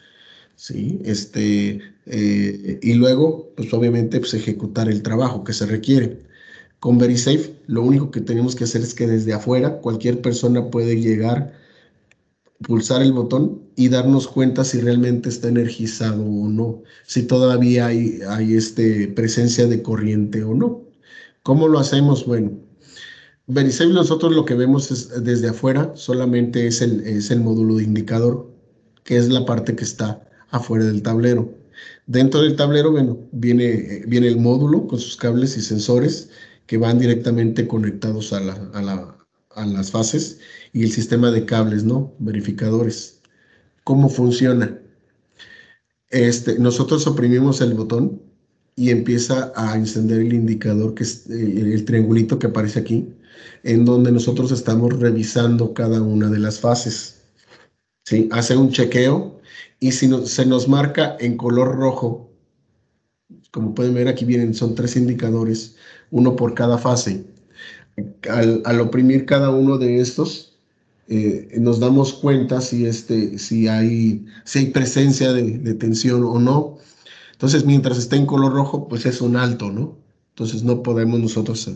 ¿sí? Este, eh, y luego, pues obviamente, pues, ejecutar el trabajo que se requiere. Con VeriSafe, lo único que tenemos que hacer es que desde afuera cualquier persona puede llegar, pulsar el botón y darnos cuenta si realmente está energizado o no, si todavía hay, hay este, presencia de corriente o no. ¿Cómo lo hacemos? Bueno, VeriSafe nosotros lo que vemos es, desde afuera solamente es el, es el módulo de indicador, que es la parte que está afuera del tablero. Dentro del tablero, bueno, viene, viene el módulo con sus cables y sensores que van directamente conectados a, las fases y el sistema de cables, ¿no? Verificadores. ¿Cómo funciona? Este, nosotros oprimimos el botón y empieza a encender el indicador, que es eh, el triangulito que aparece aquí, en donde nosotros estamos revisando cada una de las fases. Hace un chequeo y si se nos marca en color rojo, como pueden ver aquí vienen, son tres indicadores, uno por cada fase. Al, oprimir cada uno de estos, eh, nos damos cuenta si, este, hay, presencia de, tensión o no. Entonces, mientras esté en color rojo, pues es un alto, ¿no? Entonces no podemos nosotros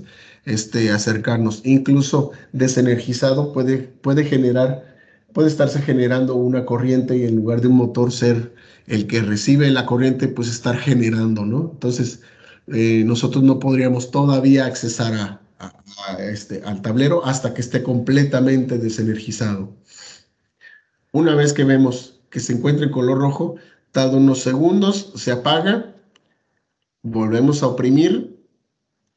este, acercarnos. Incluso desenergizado puede generar, puede estarse generando una corriente y en lugar de un motor ser el que recibe la corriente, pues estar generando, ¿no? Entonces, eh, nosotros no podríamos todavía accesar a, este, al tablero hasta que esté completamente desenergizado. Una vez que vemos que se encuentra en color rojo, dado unos segundos, se apaga, volvemos a oprimir,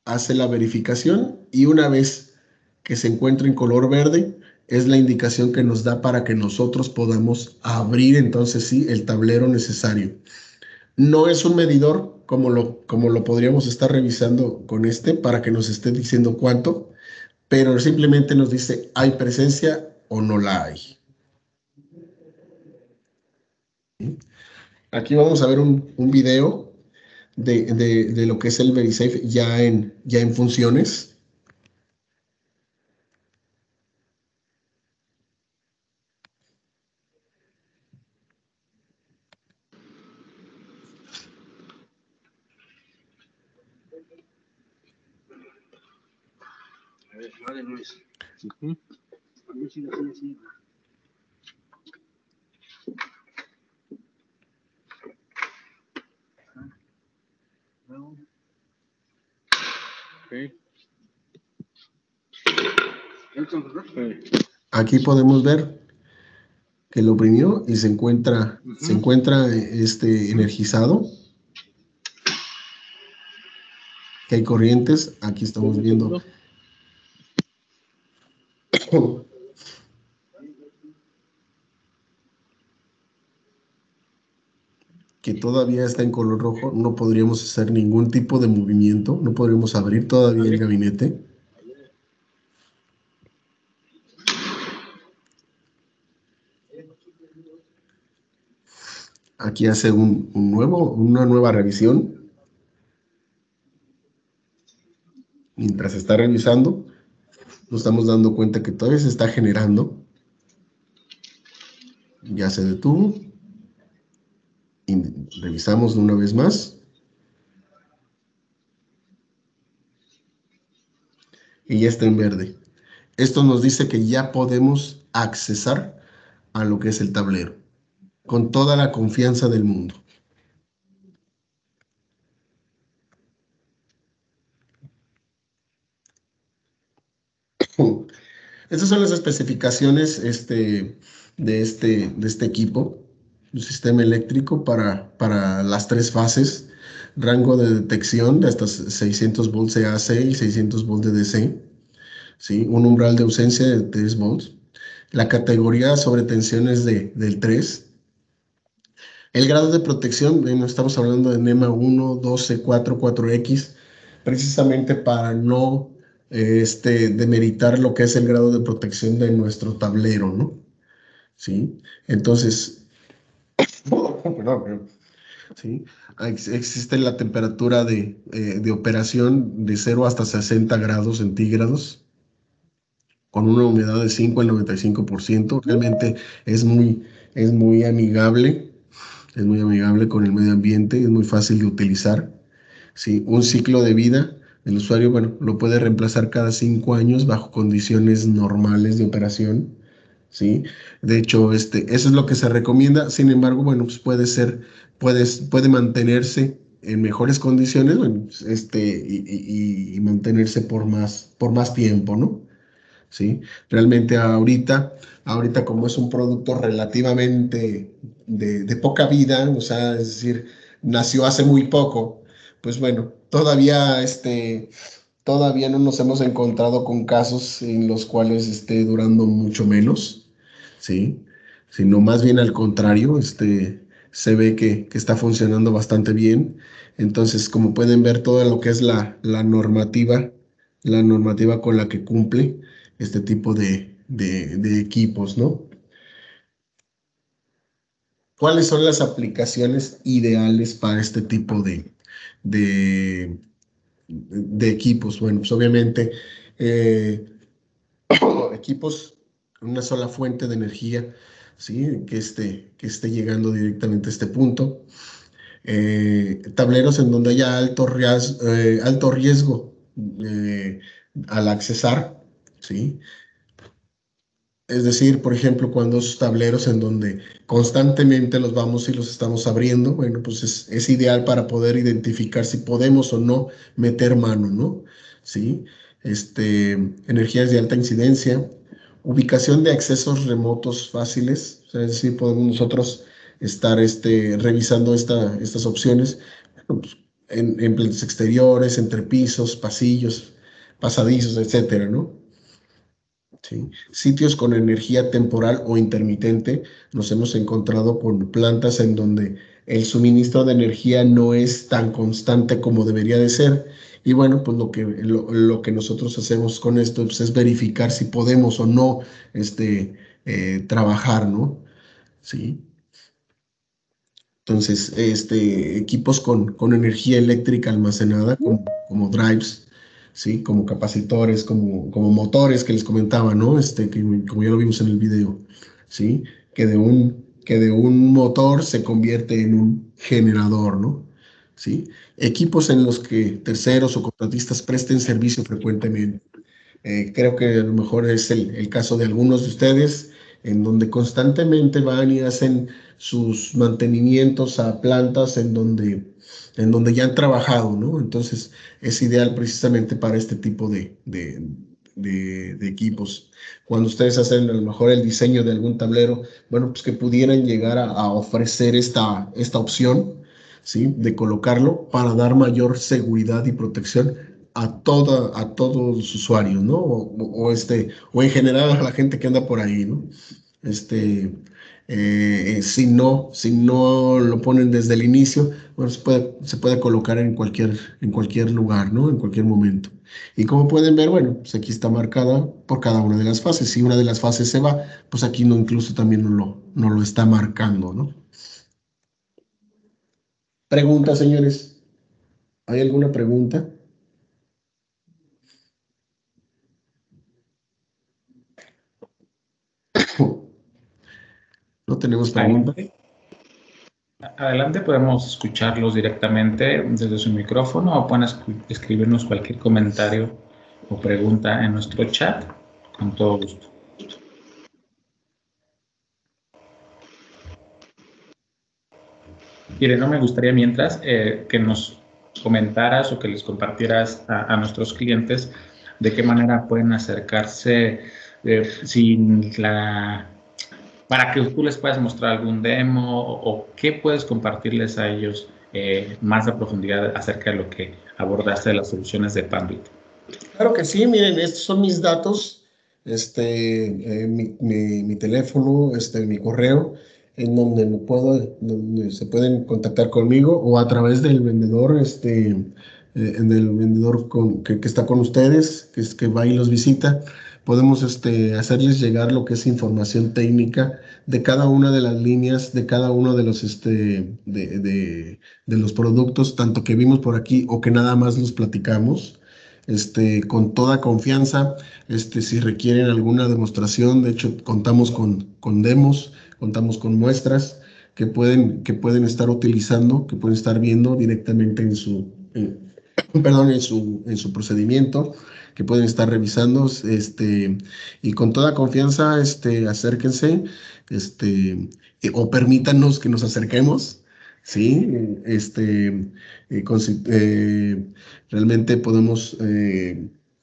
hace la verificación y una vez que se encuentra en color verde, es la indicación que nos da para que nosotros podamos abrir entonces sí el tablero necesario. No es un medidor como lo, como lo podríamos estar revisando con este para que nos esté diciendo cuánto, pero simplemente nos dice hay presencia o no la hay. Aquí vamos a ver un, un video de, de, lo que es el VeriSafe ya en, ya en funciones. Aquí podemos ver que lo oprimió y se encuentra, se encuentra este, energizado. Que hay corrientes. Aquí estamos viendo que todavía está en color rojo, no podríamos hacer ningún tipo de movimiento, no podríamos abrir todavía el gabinete. Aquí hace un, nuevo, una nueva revisión. Mientras está revisando, nos estamos dando cuenta que todavía se está generando. Ya se detuvo. Y revisamos una vez más. Y ya está en verde. Esto nos dice que ya podemos accesar a lo que es el tablero con toda la confianza del mundo. Estas son las especificaciones este, de, este, de este equipo, un sistema eléctrico para, las tres fases. rango de detección de hasta 600 volts AC y 600 volts de DC, un umbral de ausencia de 3 volts. La categoría sobre tensiones de, del 3. El grado de protección, estamos hablando de NEMA 1, 12, 4, 4X, precisamente para no este, demeritar lo que es el grado de protección de nuestro tablero, ¿no? ¿Sí? Entonces, ¿sí? existe la temperatura de, eh, de, operación de 0 hasta 60 grados centígrados, con una humedad de 5 al 95%. Realmente es muy, es muy amigable, es muy amigable con el medio ambiente, es muy fácil de utilizar. ¿sí? Un ciclo de vida el usuario, bueno, lo puede reemplazar cada cinco años bajo condiciones normales de operación, ¿sí? De hecho, este, eso es lo que se recomienda. Sin embargo, bueno, pues puede ser, puede, puede mantenerse en mejores condiciones, bueno, este, y, y, mantenerse por más, por más tiempo, ¿no? ¿Sí? Realmente ahorita, ahorita como es un producto relativamente de, de poca vida, o sea, es decir, nació hace muy poco, pues bueno, todavía, este, todavía no nos hemos encontrado con casos en los cuales esté durando mucho menos, ¿sí? Sino más bien al contrario, este, se ve que, está funcionando bastante bien. Entonces, como pueden ver, todo lo que es la, la normativa, la normativa con la que cumple este tipo de, equipos, ¿no? ¿Cuáles son las aplicaciones ideales para este tipo de, de, de equipos. Bueno, pues obviamente eh, equipos una sola fuente de energía, ¿sí? que, esté, que esté llegando directamente a este punto. Eh, tableros en donde haya alto, eh, alto riesgo al accesar, ¿sí? Es decir, por ejemplo, cuando esos tableros en donde constantemente los vamos y los estamos abriendo, bueno, pues es, ideal para poder identificar si podemos o no meter mano, ¿no? Sí, este, energías de alta incidencia, ubicación de accesos remotos fáciles, es decir, podemos nosotros estar este, revisando esta, estas opciones pues, en, en plantas exteriores, entre pisos, pasillos, pasadizos, etcétera, ¿no? Sitios con energía temporal o intermitente, nos hemos encontrado con plantas en donde el suministro de energía no es tan constante como debería de ser. Y bueno, pues lo que, lo, que nosotros hacemos con esto pues, es verificar si podemos o no este, eh, trabajar, ¿no? Sí. Entonces, este, equipos con, con energía eléctrica almacenada, como drives, ¿sí? Como capacitores, como, como motores que les comentaba, ¿no? Este, que, como ya lo vimos en el video, ¿sí? Que de, un, que de un motor se convierte en un generador, ¿no? ¿Sí? Equipos en los que terceros o contratistas presten servicio frecuentemente. Eh, creo que a lo mejor es el, el caso de algunos de ustedes, en donde constantemente van y hacen sus mantenimientos a plantas en donde en donde ya han trabajado, ¿no? Entonces es ideal precisamente para este tipo de, equipos. Cuando ustedes hacen a lo mejor el diseño de algún tablero, bueno, pues que pudieran llegar a, ofrecer esta, esta opción, ¿sí? De colocarlo para dar mayor seguridad y protección a, toda, a todos los usuarios, ¿no? O, este, o en general a la gente que anda por ahí, ¿no? Este, eh, si, no, si no lo ponen desde el inicio, bueno, se puede, se puede colocar en cualquier, en cualquier lugar, ¿no? En cualquier momento. Y como pueden ver, bueno, pues aquí está marcada por cada una de las fases. Si una de las fases se va, pues aquí no incluso también no lo, no lo está marcando, ¿no? Preguntas, señores. ¿Hay alguna pregunta? No tenemos preguntas. Adelante, podemos escucharlos directamente desde su micrófono o pueden escribirnos cualquier comentario o pregunta en nuestro chat con todo gusto. no me gustaría mientras eh, que nos comentaras o que les compartieras a, nuestros clientes de qué manera pueden acercarse eh, sin la para que tú les puedas mostrar algún demo o, qué puedes compartirles a ellos eh, más a profundidad acerca de lo que abordaste de las soluciones de Panbit. Claro que sí, miren, estos son mis datos, este, eh, mi, mi, teléfono, este, mi correo, en donde, me puedo, donde se pueden contactar conmigo o a través del vendedor, este, eh, del vendedor con, que, que, está con ustedes, que es que va y los visita podemos este, hacerles llegar lo que es información técnica de cada una de las líneas, de cada uno de los, este, de, de, de los productos, tanto que vimos por aquí o que nada más los platicamos. Este, con toda confianza, este, si requieren alguna demostración, de hecho contamos con, con demos, contamos con muestras que pueden, que pueden estar utilizando, que pueden estar viendo directamente en su, perdón, en su, en su procedimiento que pueden estar revisando, este, y con toda confianza, este, acérquense, este, eh, o permítanos que nos acerquemos, ¿sí? Este, eh, eh, realmente podemos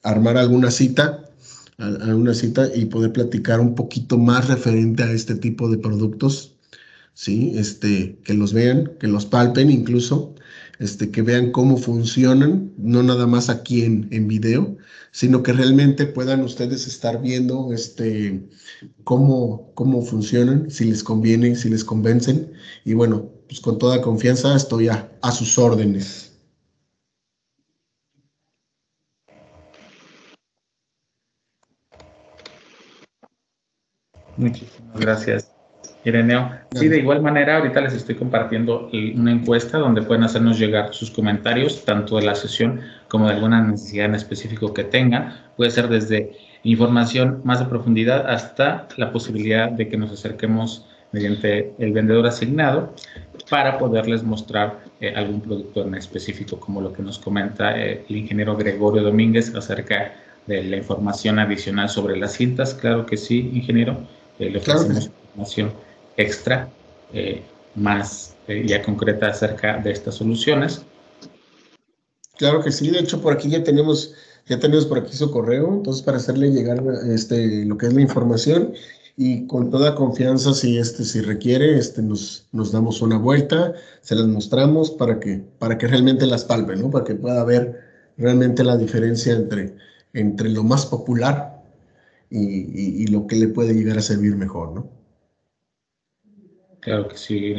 armar alguna cita, alguna cita y poder platicar un poquito más referente a este tipo de productos, ¿sí? Este, que los vean, que los palpen incluso, este, que vean cómo funcionan, no nada más aquí en, en video, sino que realmente puedan ustedes estar viendo este, cómo, cómo funcionan, si les conviene, si les convencen. Y bueno, pues con toda confianza estoy a, a sus órdenes. Muchísimas gracias. Ireneo. Sí, de igual manera, ahorita les estoy compartiendo una encuesta donde pueden hacernos llegar sus comentarios, tanto de la sesión como de alguna necesidad en específico que tengan. Puede ser desde información más de profundidad hasta la posibilidad de que nos acerquemos mediante el vendedor asignado para poderles mostrar eh, algún producto en específico, como lo que nos comenta eh, el ingeniero Gregorio Domínguez acerca de la información adicional sobre las cintas. Claro que sí, ingeniero, eh, le ofrecemos información extra eh, más eh, ya concreta acerca de estas soluciones. Claro que sí, de hecho por aquí ya tenemos, ya tenemos por aquí su correo, entonces para hacerle llegar este, lo que es la información y con toda confianza si este si requiere este nos, nos damos una vuelta se las mostramos para que para que realmente las palpe no para que pueda ver realmente la diferencia entre entre lo más popular y, y lo que le puede llegar a servir mejor no Claro que sí,